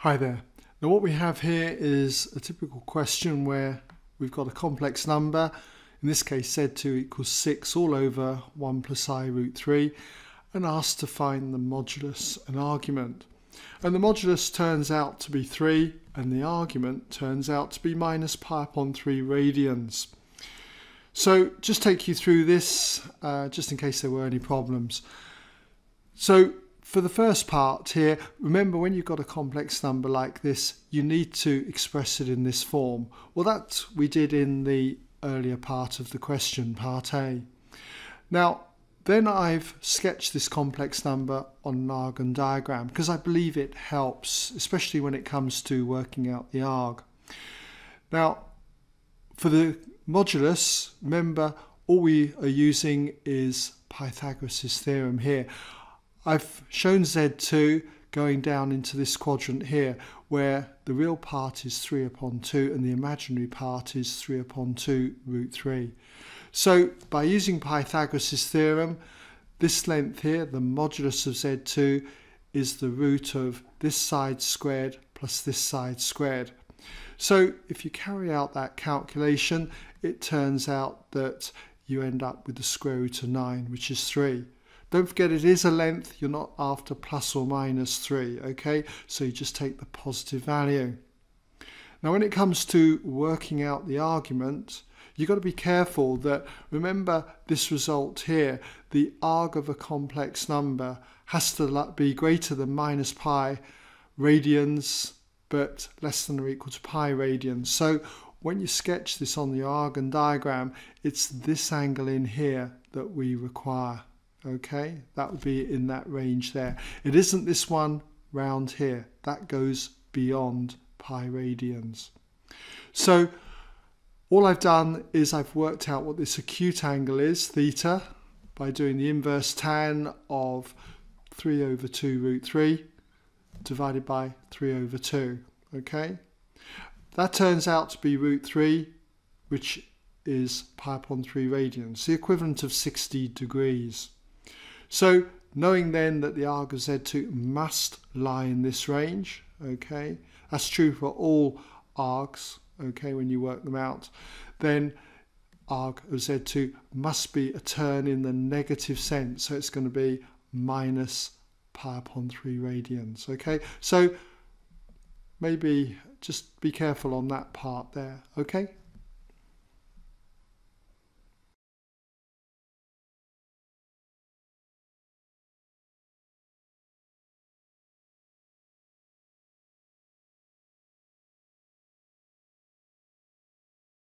Hi there. Now what we have here is a typical question where we've got a complex number, in this case z2 equals 6 all over 1 plus i root 3, and asked to find the modulus and argument. And the modulus turns out to be 3, and the argument turns out to be minus pi upon 3 radians. So just take you through this, uh, just in case there were any problems. So for the first part here, remember when you've got a complex number like this, you need to express it in this form. Well, that we did in the earlier part of the question, part A. Now, then I've sketched this complex number on an Argand diagram because I believe it helps, especially when it comes to working out the arg. Now, for the modulus, remember all we are using is Pythagoras' theorem here. I've shown Z2 going down into this quadrant here where the real part is 3 upon 2 and the imaginary part is 3 upon 2 root 3. So by using Pythagoras' theorem, this length here, the modulus of Z2, is the root of this side squared plus this side squared. So if you carry out that calculation, it turns out that you end up with the square root of 9, which is 3. Don't forget it is a length, you're not after plus or minus 3, okay? So you just take the positive value. Now when it comes to working out the argument, you've got to be careful that, remember this result here, the arg of a complex number has to be greater than minus pi radians, but less than or equal to pi radians. So when you sketch this on the Argand diagram, it's this angle in here that we require okay that would be in that range there. It isn't this one round here. That goes beyond pi radians. So all I've done is I've worked out what this acute angle is theta by doing the inverse tan of 3 over 2 root 3 divided by 3 over 2 okay? That turns out to be root 3 which is pi upon 3 radians the equivalent of 60 degrees so knowing then that the arg of Z2 must lie in this range, okay, that's true for all args, okay, when you work them out, then arg of Z2 must be a turn in the negative sense. So it's going to be minus pi upon 3 radians, okay? So maybe just be careful on that part there, okay?